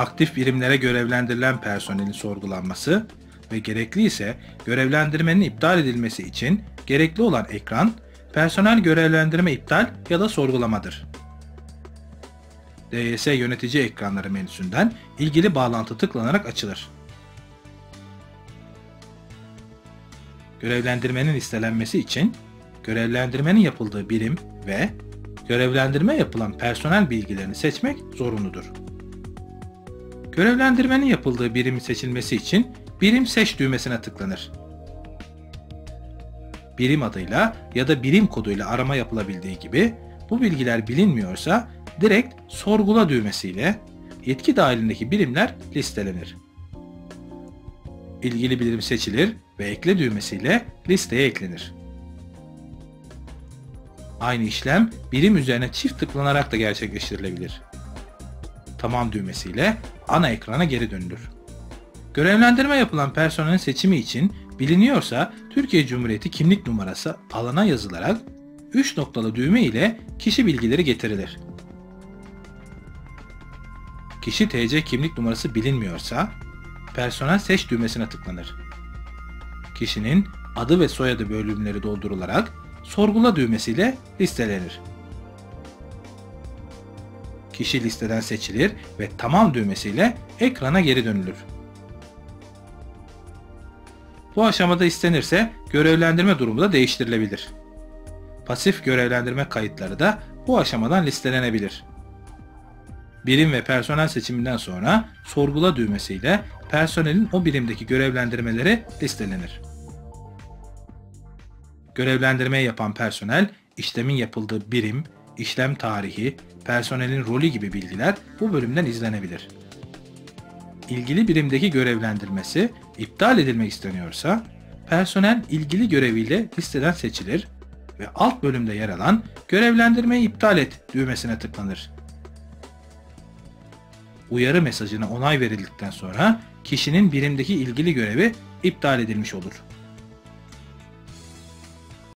aktif birimlere görevlendirilen personelin sorgulanması ve gerekli ise görevlendirmenin iptal edilmesi için gerekli olan ekran, personel görevlendirme iptal ya da sorgulamadır. DYS yönetici ekranları menüsünden ilgili bağlantı tıklanarak açılır. Görevlendirmenin listelenmesi için görevlendirmenin yapıldığı birim ve görevlendirme yapılan personel bilgilerini seçmek zorunludur. Görevlendirmenin yapıldığı birimin seçilmesi için birim seç düğmesine tıklanır. Birim adıyla ya da birim koduyla arama yapılabildiği gibi bu bilgiler bilinmiyorsa direkt sorgula düğmesiyle yetki dahilindeki birimler listelenir. İlgili birim seçilir ve ekle düğmesiyle listeye eklenir. Aynı işlem birim üzerine çift tıklanarak da gerçekleştirilebilir. Tamam düğmesiyle ana ekrana geri dönülür. Görevlendirme yapılan personelin seçimi için biliniyorsa Türkiye Cumhuriyeti kimlik numarası alana yazılarak 3 noktalı düğme ile kişi bilgileri getirilir. Kişi TC kimlik numarası bilinmiyorsa personel seç düğmesine tıklanır. Kişinin adı ve soyadı bölümleri doldurularak sorgula düğmesiyle listelenir. Kişi listeden seçilir ve tamam düğmesiyle ekrana geri dönülür. Bu aşamada istenirse görevlendirme durumu da değiştirilebilir. Pasif görevlendirme kayıtları da bu aşamadan listelenebilir. Birim ve personel seçiminden sonra sorgula düğmesiyle personelin o birimdeki görevlendirmeleri listelenir. Görevlendirme yapan personel, işlemin yapıldığı birim, işlem tarihi, personelin rolü gibi bilgiler bu bölümden izlenebilir. İlgili birimdeki görevlendirmesi iptal edilmek isteniyorsa, personel ilgili göreviyle listeden seçilir ve alt bölümde yer alan görevlendirmeyi iptal et düğmesine tıklanır. Uyarı mesajına onay verildikten sonra kişinin birimdeki ilgili görevi iptal edilmiş olur.